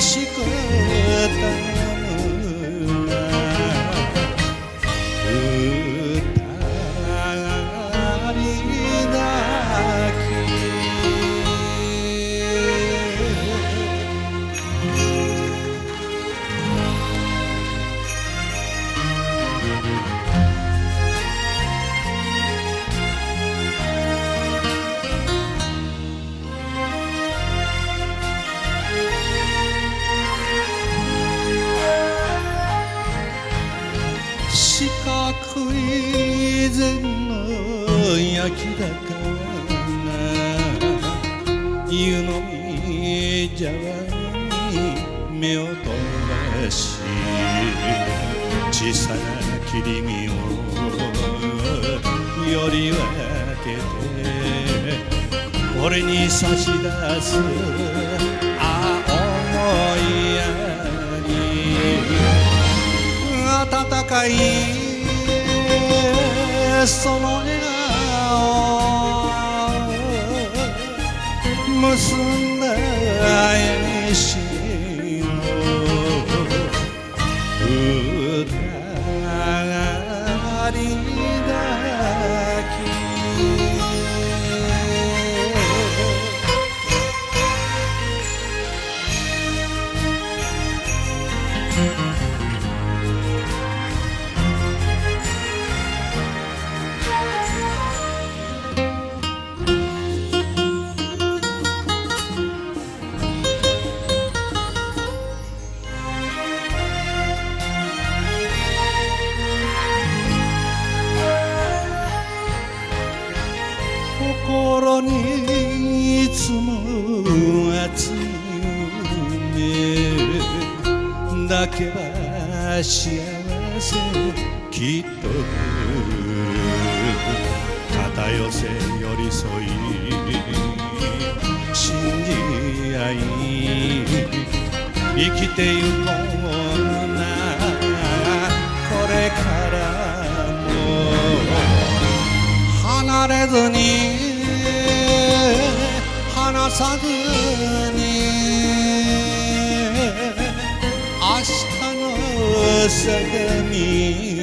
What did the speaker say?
しく頼四角い膳の焼きだから湯飲み茶碗に目を飛ばし小さな切り身をより分けて俺に差し出す青いやり。温かいその笑顔結んだ心にいつも熱い。夢だけは幸せきっと来る肩寄せ寄り添い。信じ合い。生きてゆこうなこれからも離れずに සගනේ අෂ්ඨනෝ සගනේ